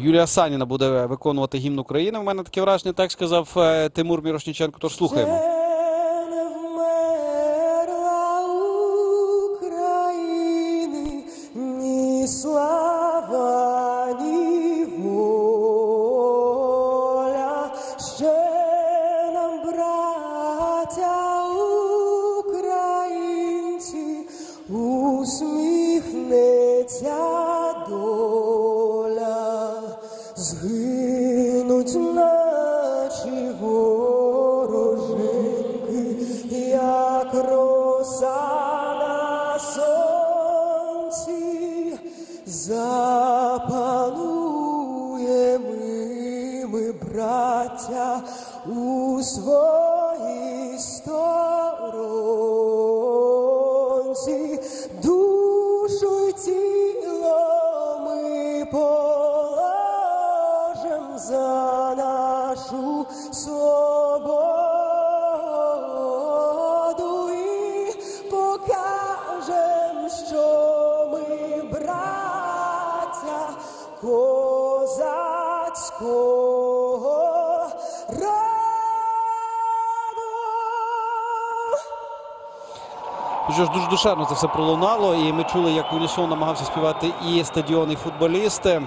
Юлія Саніна буде виконувати гімн України. У мене таке враження, так сказав е, Тимур Мірошніченко. Тож слухаємо. Ще нам, браття українці, усміхнеться згинуть наші ворожинки, як роса на сонці, запануємо ми, браття, у своїй сторонці, душу й за нашу свободу і покажем, що ми браття козацького. Ну Що ж, дуже душевно це все пролунало, і ми чули, як в унісон намагався співати і стадіон, і футболісти.